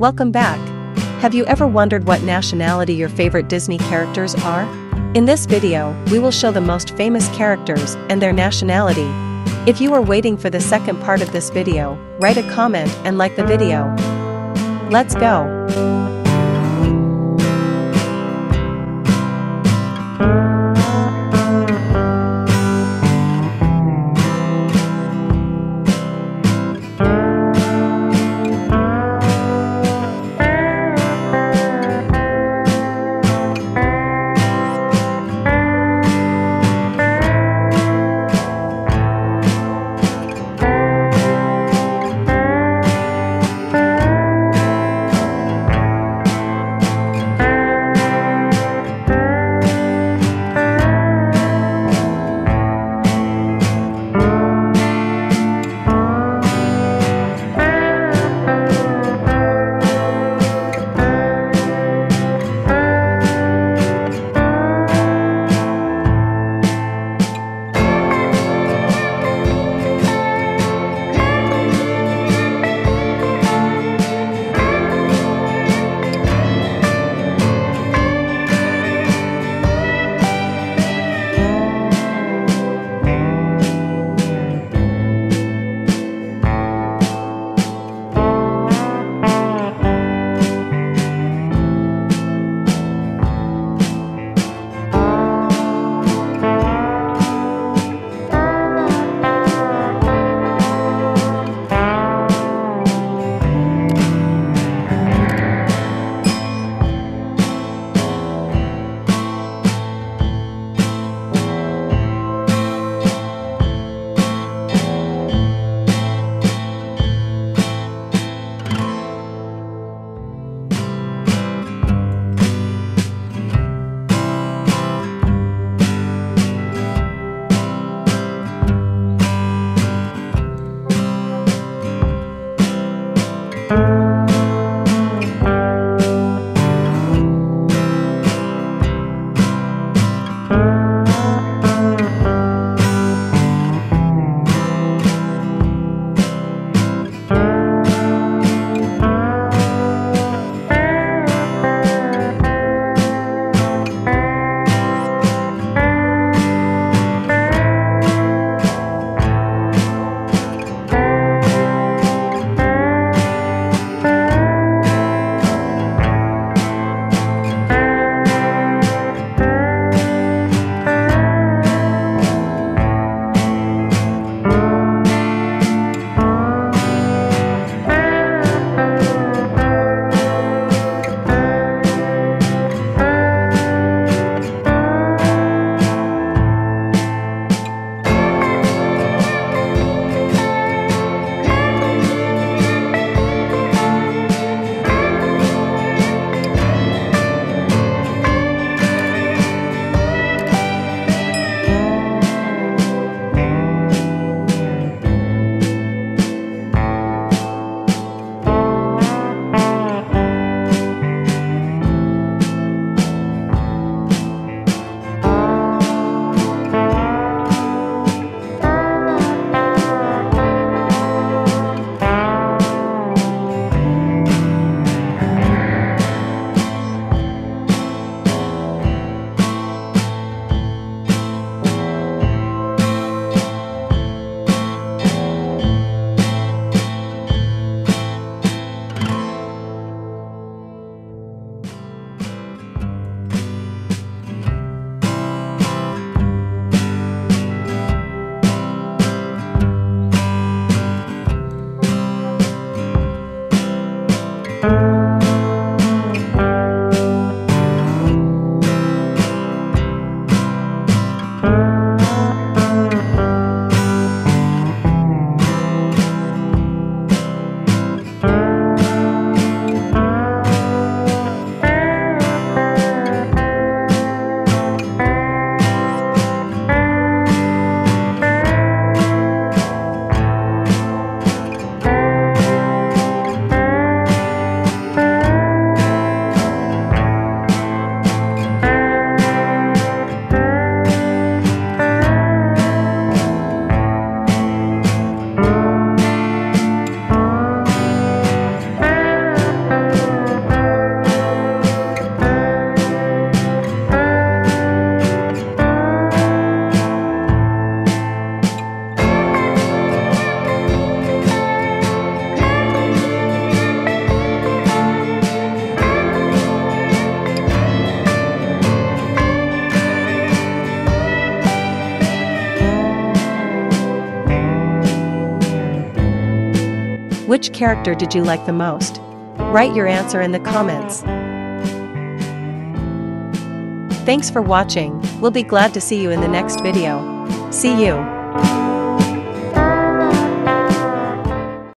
Welcome back. Have you ever wondered what nationality your favorite Disney characters are? In this video, we will show the most famous characters and their nationality. If you are waiting for the second part of this video, write a comment and like the video. Let's go. Which character did you like the most? Write your answer in the comments. Thanks for watching, we'll be glad to see you in the next video. See you.